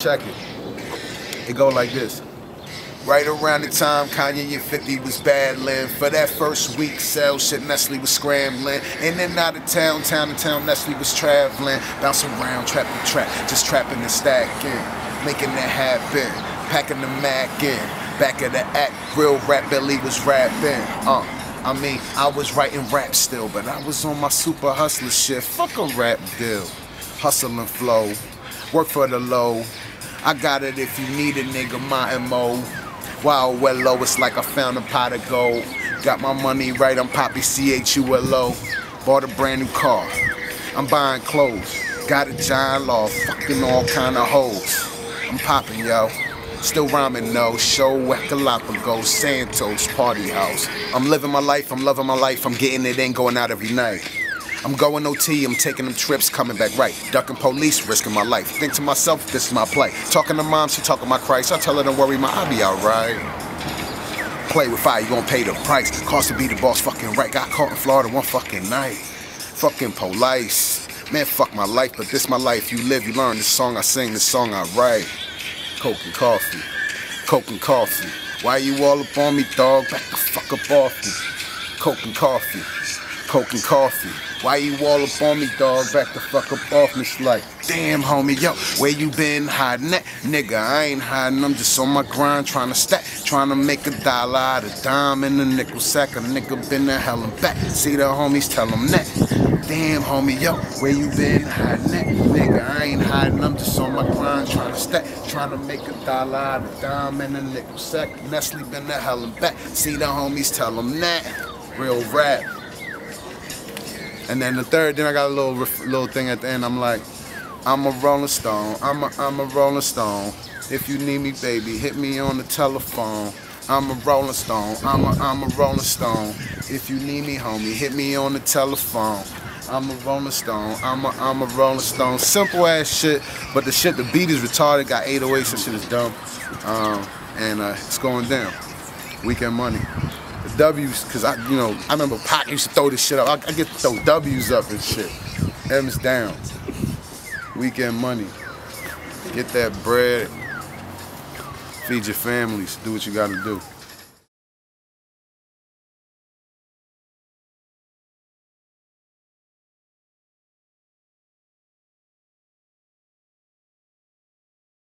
Check it. It go like this. Right around the time Kanye and 50 was battling For that first week, sell shit, Nestle was scrambling. In and out of town, town to town, Nestle was traveling. Bouncing around, trapping trap, just trapping and stacking. Making it happen, packing the Mac in. Back of the act, real rap Billy was rapping. Uh, I mean, I was writing rap still But I was on my super hustler shit, fuck a rap deal. Hustle and flow, work for the low I got it if you need a nigga, my MO. Wow, well low, it's like I found a pot of gold. Got my money right, I'm Poppy C-H-U-L-O. Bought a brand new car, I'm buying clothes. Got a giant law, fucking all kind of hoes. I'm popping, yo. Still rhyming, no. Show at Galapagos, Santos, Party House. I'm living my life, I'm loving my life, I'm getting it in, going out every night. I'm going OT, I'm taking them trips, coming back right. Ducking police, risking my life. Think to myself, this is my play. Talking to mom, she talking my Christ. I tell her, don't worry, my I'll be alright. Play with fire, you gon' pay the price. Cost to be the boss, fucking right. Got caught in Florida one fucking night. Fucking police. Man, fuck my life, but this my life. You live, you learn. This song I sing, this song I write. Coke and coffee. Coke and coffee. Why you all up on me, dog? Back the fuck up off me. Coke and coffee. Coke and coffee. Why you all up on me, dog? Back the fuck up off me. Like, damn, homie, yo, where you been hiding at? Nigga, I ain't hiding, I'm just on my grind, trying to stack, trying to make a dollar out of dime in a nickel sack. A nigga been to hell and back. See the homies tell them that. Damn, homie, yo, where you been hiding at? Nigga, I ain't hiding, I'm just on my grind, trying to stack, trying to make a dollar out of dime in a nickel sack. Nestle been to hell and back. See the homies tell them that. Real rap. And then the third, then I got a little little thing at the end. I'm like, I'm a Rolling Stone. I'm a I'm a Rolling Stone. If you need me, baby, hit me on the telephone. I'm a Rolling Stone. I'm a I'm a Rolling Stone. If you need me, homie, hit me on the telephone. I'm a Rolling Stone. I'm a I'm a Rolling Stone. Simple ass shit, but the shit the beat is retarded. Got 808s. That shit is dumb. Um, and uh, it's going down. Weekend money. W's, cause I, you know, I remember Pac used to throw this shit up. I, I get to throw W's up and shit. M's down. Weekend money. Get that bread. Feed your families. Do what you gotta do.